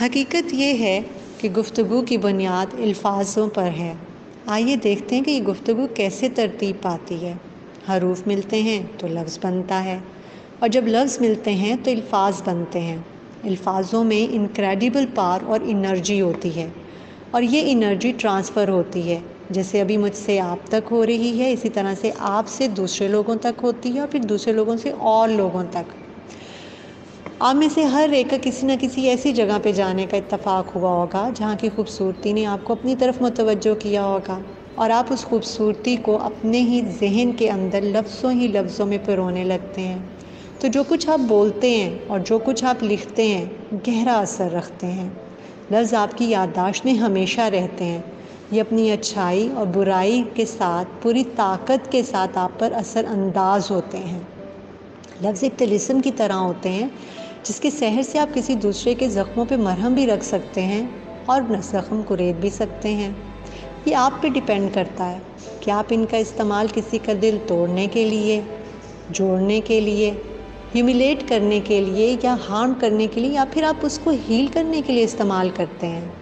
हकीकत ये है कि गुफ्तु की बुनियाद अल्फाजों पर है। आइए देखते हैं कि ये गुफ्तु कैसे तरतीब पाती है। हरूफ मिलते हैं तो लफ्ज़ बनता है। और जब लफ्ज़ मिलते हैं तो अल्फाज बनते हैं। अल्फाजों में इनक्रेडिबल पार और इनर्जी होती है। और ये इनर्जी ट्रांसफ़र होती है। जैसे अभी मुझसे आप तक हो रही है, इसी तरह से आप से दूसरे लोगों तक होती है और फिर दूसरे लोगों से और लोगों तक। आप में से हर एक का किसी न किसी ऐसी जगह पे जाने का इत्तेफाक हुआ होगा, जहाँ की खूबसूरती ने आपको अपनी तरफ़ मुतवजो किया होगा। और आप उस खूबसूरती को अपने ही जहन के अंदर लफ्ज़ों ही लफ्ज़ों में परोने लगते हैं। तो जो कुछ आप बोलते हैं और जो कुछ आप लिखते हैं, गहरा असर रखते हैं। लफ्ज़ आपकी याददाश्त में हमेशा रहते हैं। ये अपनी अच्छाई और बुराई के साथ, पूरी ताकत के साथ आप पर असर अंदाज होते हैं। लफ्ज़ एक तलिसम की तरह होते हैं, जिसके सहर से आप किसी दूसरे के ज़ख्मों पे मरहम भी रख सकते हैं और ज़ख्म को रेत भी सकते हैं। ये आप पे डिपेंड करता है कि आप इनका इस्तेमाल किसी का दिल तोड़ने के लिए, जोड़ने के लिए ह्यूमिलेट करने के लिए या हार्म करने के लिए या फिर आप उसको हील करने के लिए इस्तेमाल करते हैं।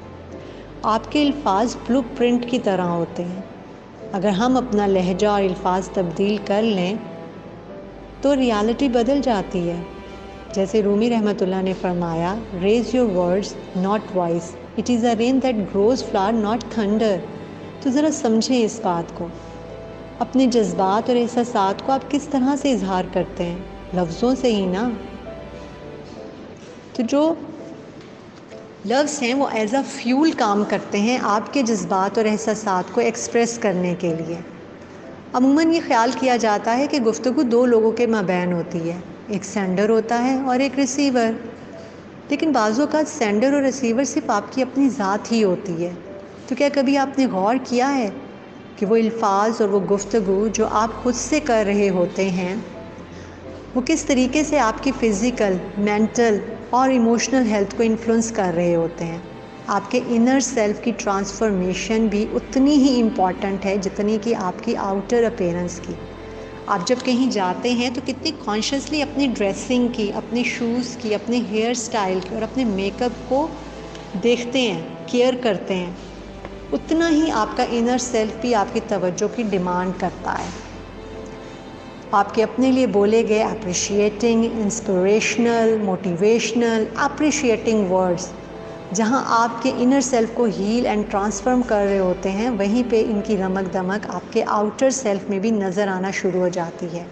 आपके अल्फाज ब्लू की तरह होते हैं। अगर हम अपना लहजा और अल्फाज तब्दील कर लें तो रियलिटी बदल जाती है। जैसे रूमी रहमतुल्लाह ने फरमाया raise your words not voice it is a rain that grows flower not thunder तो ज़रा समझें इस बात को। अपने जज्बात और एहसास को आप किस तरह से इजहार करते हैं? लफ्ज़ों से ही ना? तो जो लफ्ज़ हैं, वो एज अ फ्यूल काम करते हैं आपके जज्बात और एहसास को एक्सप्रेस करने के लिए। अमूमन ये ख्याल किया जाता है कि गुफ्तु दो लोगों के मबैन होती है। एक सेंडर होता है और एक रिसीवर। लेकिन बाज़ों का सेंडर और रिसीवर सिर्फ़ आपकी अपनी ज़ात ही होती है। तो क्या कभी आपने गौर किया है कि वो अल्फाज और वो गुफ्तु जो आप ख़ुद से कर रहे होते हैं, वो किस तरीके से आपकी फ़िज़िकल, मेंटल और इमोशनल हेल्थ को इन्फ्लुएंस कर रहे होते हैं? आपके इनर सेल्फ की ट्रांसफॉर्मेशन भी उतनी ही इंपॉर्टेंट है जितनी कि आपकी आउटर अपेयरेंस की। आप जब कहीं जाते हैं तो कितनी कॉन्शियसली अपनी ड्रेसिंग की, अपने शूज़ की, अपने हेयर स्टाइल की और अपने मेकअप को देखते हैं केयर करते हैं, उतना ही आपका इनर सेल्फ भी आपकी तवज्जो की डिमांड करता है। आपके अपने लिए बोले गए appreciating inspirational motivational appreciating words जहाँ आपके इनर सेल्फ को हील एंड ट्रांसफॉर्म कर रहे होते हैं, वहीं पे इनकी रमक दमक आपके आउटर सेल्फ में भी नज़र आना शुरू हो जाती है।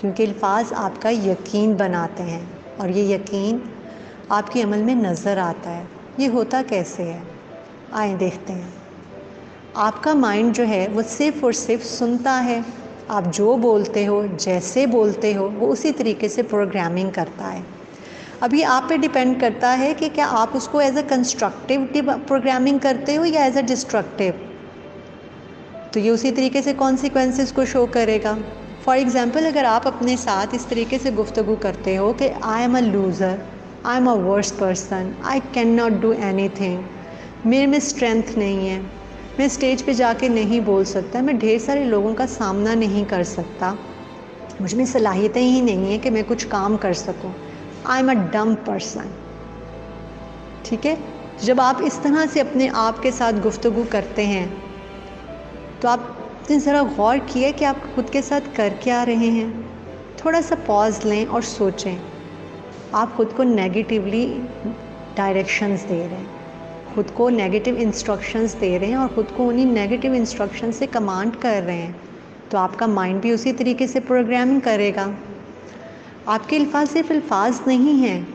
क्योंकि अल्फाज आपका यकीन बनाते हैं और ये यकीन आपके अमल में नज़र आता है। ये होता कैसे है? आए देखते हैं। आपका माइंड जो है, वो सिर्फ़ और सिर्फ़ सुनता है। आप जो बोलते हो, जैसे बोलते हो, वो उसी तरीके से प्रोग्रामिंग करता है। अभी आप पे डिपेंड करता है कि क्या आप उसको एज अ कंस्ट्रक्टिव प्रोग्रामिंग करते हो या एज अ डिस्ट्रक्टिव तो ये उसी तरीके से कॉन्सिक्वेंसेस को शो करेगा। फॉर एग्ज़ाम्पल अगर आप अपने साथ इस तरीके से गुफ्तु करते हो कि I am a loser I am a worse person I can not do anything मेरे में स्ट्रेंथ नहीं है, मैं स्टेज पे जाके नहीं बोल सकता, मैं ढेर सारे लोगों का सामना नहीं कर सकता, मुझमें सलाहियतें ही नहीं हैं कि मैं कुछ काम कर सकूँ। आई एम अ डम पर्सन ठीक है? जब आप इस तरह से अपने आप के साथ गुफ्तगु करते हैं तो आप ने ज़रा गौर किए कि आप खुद के साथ कर क्या रहे हैं? थोड़ा सा पॉज लें और सोचें। आप खुद को नेगेटिवली डायरेक्शंस दे रहे हैं। खुद को नेगेटिव इंस्ट्रक्शंस दे रहे हैं और ख़ुद को उन्हीं नेगेटिव इंस्ट्रक्शन से कमांड कर रहे हैं। तो आपका माइंड भी उसी तरीके से प्रोग्रामिंग करेगा। आपके अल्फाज सिर्फ़ अल्फाज नहीं हैं।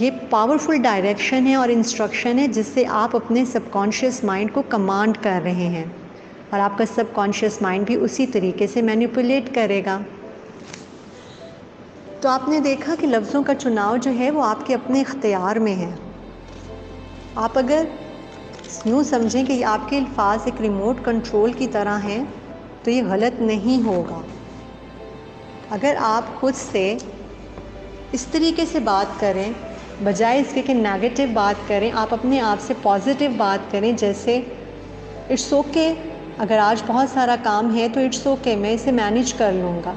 ये पावरफुल डायरेक्शन है और इंस्ट्रक्शन है जिससे आप अपने सबकॉन्शियस माइंड को कमांड कर रहे हैं। और आपका सबकॉन्शियस माइंड भी उसी तरीके से मैनिपुलेट करेगा। तो आपने देखा कि लफ्ज़ों का चुनाव जो है वो आपके अपने इख्तियार में है। आप अगर यूँ समझें कि आपके अल्फाज एक रिमोट कंट्रोल की तरह हैं तो ये गलत नहीं होगा। अगर आप खुद से इस तरीके से बात करें बजाय इसके कि नेगेटिव बात करें आप अपने आप से पॉजिटिव बात करें जैसे इट्स ओके okay, अगर आज बहुत सारा काम है तो इट्स ओके okay, मैं इसे मैनेज कर लूँगा.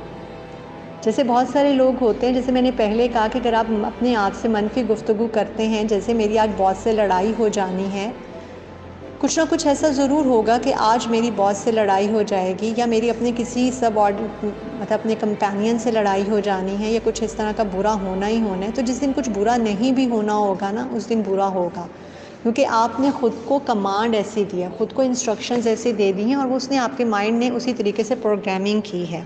जैसे बहुत सारे लोग होते हैं जैसे मैंने पहले कहा कि अगर आप अपने आप से मन की गुफ्तु करते हैं जैसे मेरी आज बॉस से लड़ाई हो जानी है कुछ ना कुछ ऐसा ज़रूर होगा कि आज मेरी बॉस से लड़ाई हो जाएगी या मेरी अपने किसी सब मतलब अपने कंपेनियन से लड़ाई हो जानी है या कुछ इस तरह का बुरा होना ही होना है तो जिस दिन कुछ बुरा नहीं भी होना होगा ना, उस दिन बुरा होगा। क्योंकि आपने ख़ुद को कमांड ऐसी दिया ख़ुद को इंस्ट्रक्शंस ऐसे दे दी हैं और वो उसने आपके माइंड ने उसी तरीके से प्रोग्रामिंग की है।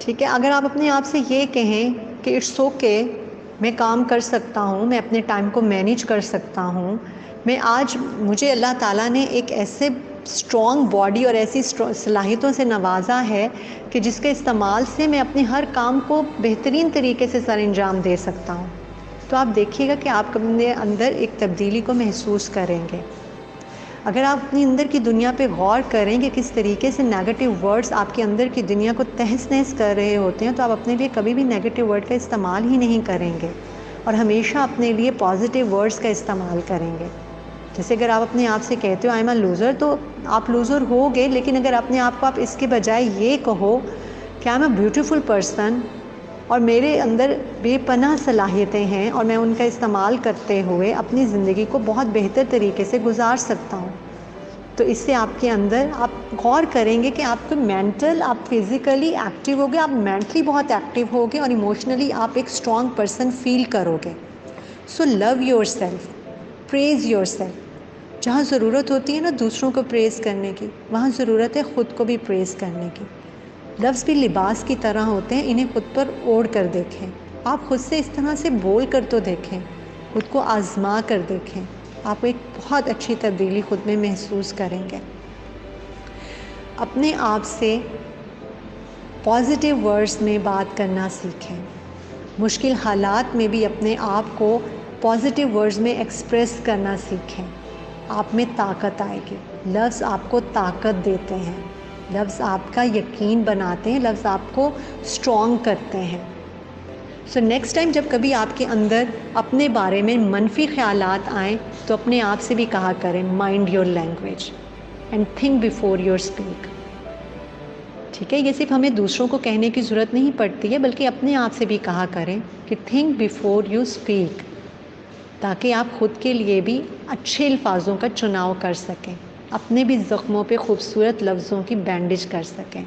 ठीक है, अगर आप अपने आप से ये कहें कि इट्स ओके मैं काम कर सकता हूँ, मैं अपने टाइम को मैनेज कर सकता हूँ। मैं आज, मुझे अल्लाह ताला ने एक ऐसे स्ट्रॉन्ग बॉडी और ऐसी सलाहियतों से नवाजा है कि जिसके इस्तेमाल से मैं अपने हर काम को बेहतरीन तरीके से सर अंजाम दे सकता हूँ। तो आप देखिएगा कि आप अपने अंदर एक तब्दीली को महसूस करेंगे। अगर आप अपनी अंदर की दुनिया पे गौर करें कि किस तरीके से नेगेटिव वर्ड्स आपके अंदर की दुनिया को तहस नहस कर रहे होते हैं तो आप अपने लिए कभी भी नेगेटिव वर्ड का इस्तेमाल ही नहीं करेंगे और हमेशा अपने लिए पॉजिटिव वर्ड्स का इस्तेमाल करेंगे। जैसे अगर आप अपने आप से कहते हो आई एम अ लूज़र तो आप लूज़र हो गए लेकिन अगर अपने आप को आप इसके बजाय ये कहो कि I am a beautiful person और मेरे अंदर बेपनाह सलाहियतें हैं और मैं उनका इस्तेमाल करते हुए अपनी ज़िंदगी को बहुत बेहतर तरीके से गुजार सकता हूँ। तो इससे आपके अंदर आप गौर करेंगे कि आपको मेंटल, आप फिज़िकली एक्टिव होगे, आप मेंटली बहुत एक्टिव होगे और इमोशनली आप एक स्ट्रॉन्ग पर्सन फील करोगे। So love yourself praise yourself जहाँ ज़रूरत होती है ना दूसरों को प्रेज़ करने की, वहाँ ज़रूरत है ख़ुद को भी प्रेज़ करने की। लफ्ज़ भी लिबास की तरह होते हैं, इन्हें खुद पर ओढ़ कर देखें। आप खुद से इस तरह से बोल कर तो देखें, खुद को आज़मा कर देखें। आप एक बहुत अच्छी तब्दीली खुद में महसूस करेंगे। अपने आप से पॉजिटिव वर्ड्स में बात करना सीखें। मुश्किल हालात में भी अपने आप को पॉजिटिव वर्ड्स में एक्सप्रेस करना सीखें। आप में ताकत आएगी। लफ्ज़ आपको ताकत देते हैं। लफ्ज़ आपका यकीन बनाते हैं, लफ्ज़ आपको स्ट्रॉन्ग करते हैं। सो नेक्स्ट टाइम जब कभी आपके अंदर अपने बारे में मनफी ख्याल आएँ तो अपने आप से भी कहा करें mind your language and think before your speak ठीक है? ये सिर्फ़ हमें दूसरों को कहने की ज़रूरत नहीं पड़ती है, बल्कि अपने आप से भी कहा करें कि थिंक बिफोर यू स्पीक ताकि आप ख़ुद के लिए भी अच्छे अल्फाजों का चुनाव कर सकें। अपने भी ज़ख्मों पे खूबसूरत लफ्ज़ों की बैंडेज कर सकें।